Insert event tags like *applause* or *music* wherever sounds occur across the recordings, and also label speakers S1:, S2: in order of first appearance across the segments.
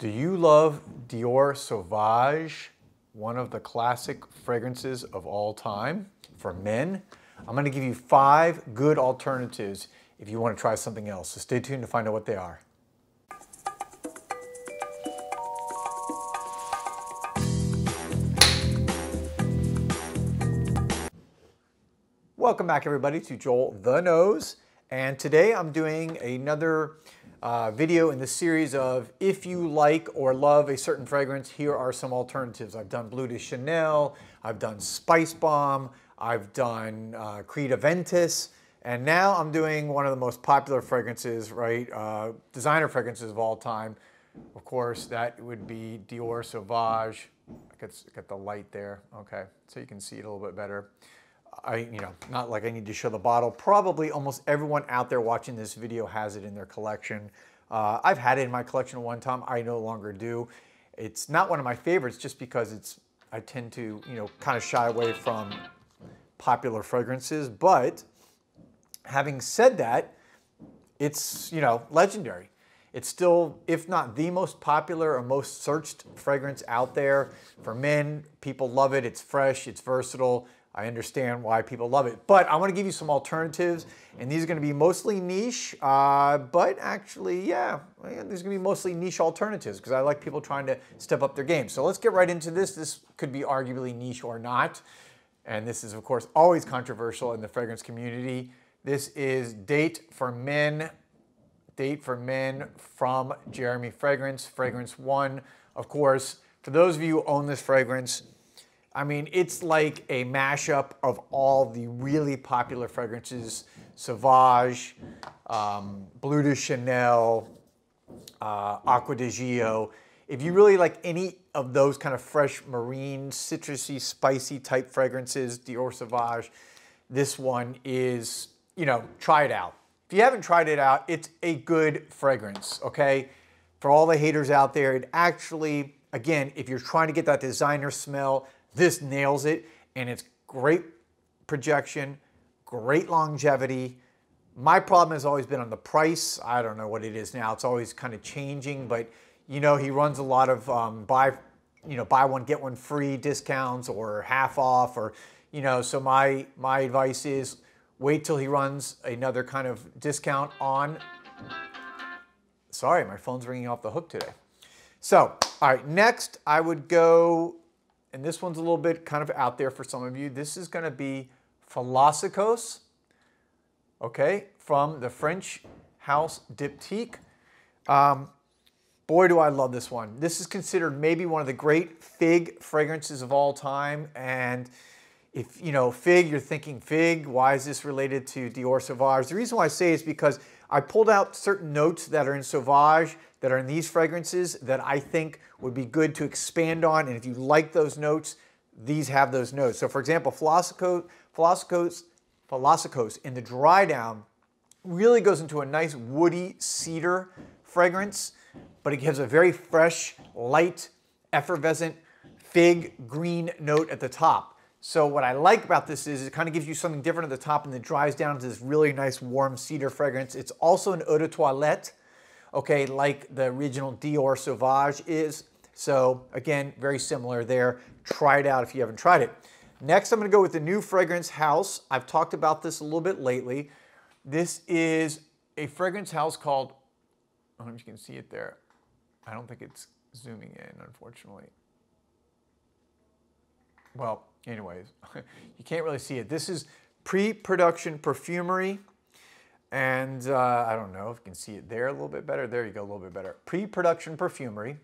S1: Do you love Dior Sauvage, one of the classic fragrances of all time for men? I'm gonna give you five good alternatives if you wanna try something else. So stay tuned to find out what they are. Welcome back everybody to Joel the Nose. And today I'm doing another uh, video in the series of if you like or love a certain fragrance, here are some alternatives. I've done Bleu de Chanel, I've done Spice Bomb, I've done uh, Creed Aventus, and now I'm doing one of the most popular fragrances, right? Uh, designer fragrances of all time. Of course, that would be Dior Sauvage. I get, get the light there, okay, so you can see it a little bit better. I, you know, not like I need to show the bottle. Probably almost everyone out there watching this video has it in their collection. Uh, I've had it in my collection one time. I no longer do. It's not one of my favorites just because it's, I tend to, you know, kind of shy away from popular fragrances. But having said that, it's, you know, legendary. It's still, if not the most popular or most searched fragrance out there. For men, people love it. It's fresh, it's versatile. I understand why people love it. But I want to give you some alternatives, and these are going to be mostly niche, uh, but actually, yeah, these are going to be mostly niche alternatives because I like people trying to step up their game. So let's get right into this. This could be arguably niche or not. And this is, of course, always controversial in the fragrance community. This is Date for Men, Date for Men from Jeremy Fragrance, Fragrance One. Of course, for those of you who own this fragrance, I mean, it's like a mashup of all the really popular fragrances, Sauvage, um, Bleu de Chanel, uh, Acqua di Gio. If you really like any of those kind of fresh marine, citrusy, spicy type fragrances, Dior Sauvage, this one is, you know, try it out. If you haven't tried it out, it's a good fragrance, okay? For all the haters out there, it actually, again, if you're trying to get that designer smell, this nails it, and it's great projection, great longevity. My problem has always been on the price. I don't know what it is now. It's always kind of changing, but you know, he runs a lot of um, buy, you know, buy one get one free discounts or half off, or you know. So my my advice is wait till he runs another kind of discount on. Sorry, my phone's ringing off the hook today. So, all right, next I would go and this one's a little bit kind of out there for some of you. This is going to be Philosykos, okay, from the French house Diptyque. Um, boy, do I love this one. This is considered maybe one of the great fig fragrances of all time. And if, you know, fig, you're thinking fig, why is this related to Dior Sauvage? The reason why I say is because I pulled out certain notes that are in Sauvage that are in these fragrances that I think would be good to expand on. And if you like those notes, these have those notes. So for example, Philosykos, in the dry down really goes into a nice woody cedar fragrance, but it gives a very fresh, light, effervescent fig green note at the top. So what I like about this is it kind of gives you something different at the top and then dries down to this really nice warm cedar fragrance. It's also an eau de toilette, okay, like the original Dior Sauvage is. So again, very similar there. Try it out if you haven't tried it. Next, I'm gonna go with the new fragrance house. I've talked about this a little bit lately. This is a fragrance house called, I don't know if you can see it there. I don't think it's zooming in, unfortunately. Well, anyways, *laughs* you can't really see it. This is pre-production perfumery. And uh, I don't know if you can see it there a little bit better. There you go, a little bit better. Pre-production perfumery.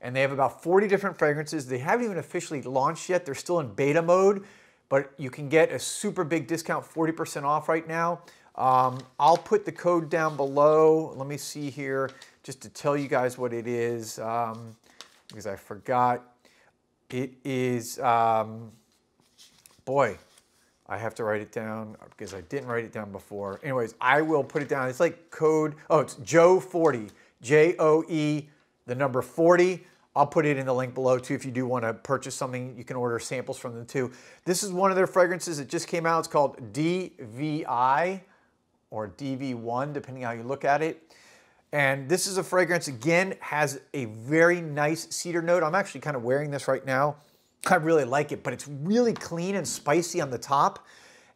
S1: And they have about 40 different fragrances. They haven't even officially launched yet. They're still in beta mode, but you can get a super big discount, 40% off right now. Um, I'll put the code down below. Let me see here, just to tell you guys what it is, um, because I forgot. It is, um, boy, I have to write it down because I didn't write it down before. Anyways, I will put it down. It's like code, oh, it's Joe40, J-O-E, the number 40. I'll put it in the link below too if you do want to purchase something. You can order samples from them too. This is one of their fragrances that just came out. It's called DVI or DV1, depending how you look at it. And this is a fragrance, again, has a very nice cedar note. I'm actually kind of wearing this right now. I really like it, but it's really clean and spicy on the top.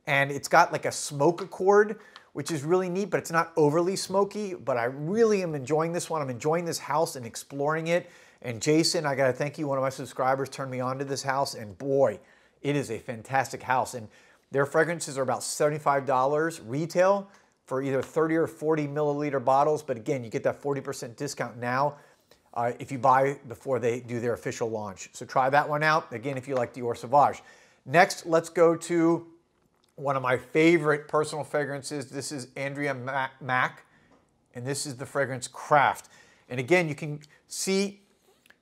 S1: And it's got like a smoke accord, which is really neat, but it's not overly smoky. But I really am enjoying this one. I'm enjoying this house and exploring it. And Jason, I gotta thank you, one of my subscribers turned me on to this house, and boy, it is a fantastic house. And their fragrances are about $75 retail for either 30 or 40 milliliter bottles. But again, you get that 40% discount now uh, if you buy before they do their official launch. So try that one out. Again, if you like Dior Sauvage. Next, let's go to one of my favorite personal fragrances. This is Andrea Maack, and this is the fragrance Craft. And again, you can see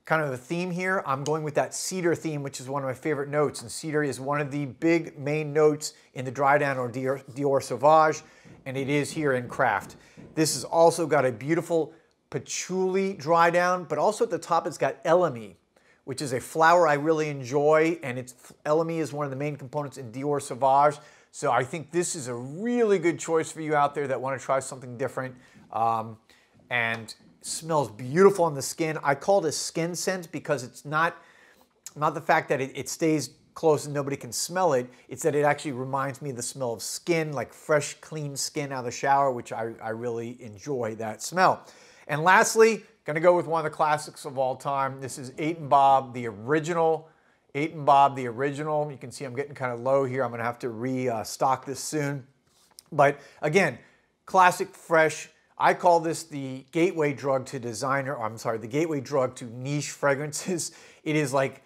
S1: kind of a theme here. I'm going with that cedar theme, which is one of my favorite notes. And cedar is one of the big main notes in the Dry Down or Dior, Dior Sauvage, and it is here in Craft. This has also got a beautiful patchouli dry down, but also at the top it's got elemi, which is a flower I really enjoy, and it's elemi is one of the main components in Dior Sauvage. So I think this is a really good choice for you out there that want to try something different. Um, and smells beautiful on the skin. I call this skin scent because it's not, not the fact that it, it stays close and nobody can smell it. It's that it actually reminds me of the smell of skin, like fresh, clean skin out of the shower, which I, I really enjoy that smell. And lastly, gonna go with one of the classics of all time. This is Eight and Bob, the original. Eight and Bob, the original. You can see I'm getting kind of low here. I'm gonna have to restock uh, this soon. But again, classic, fresh, I call this the gateway drug to designer, I'm sorry, the gateway drug to niche fragrances. *laughs* It is like,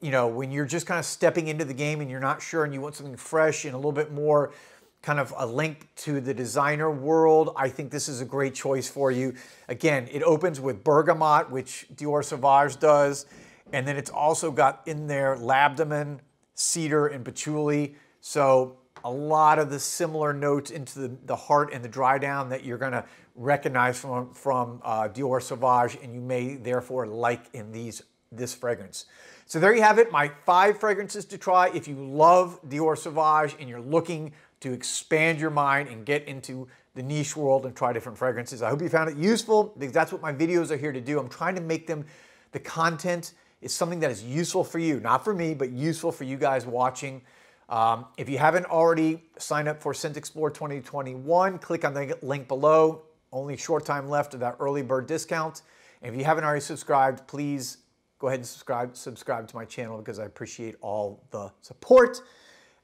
S1: you know, when you're just kind of stepping into the game and you're not sure and you want something fresh and a little bit more kind of a link to the designer world, I think this is a great choice for you. Again, it opens with bergamot, which Dior Sauvage does, and then it's also got in there labdanum, cedar, and patchouli. So a lot of the similar notes into the, the heart and the dry down that you're gonna recognize from, from uh, Dior Sauvage and you may therefore like in these this fragrance. So there you have it, my five fragrances to try if you love Dior Sauvage and you're looking to expand your mind and get into the niche world and try different fragrances. I hope you found it useful because that's what my videos are here to do. I'm trying to make them, the content is something that is useful for you, not for me, but useful for you guys watching. Um, if you haven't already signed up for ScentXplore 2021, click on the link below. Only short time left of that early bird discount. And if you haven't already subscribed, please go ahead and subscribe, subscribe to my channel because I appreciate all the support.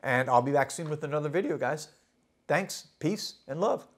S1: And I'll be back soon with another video, guys. Thanks, peace, and love.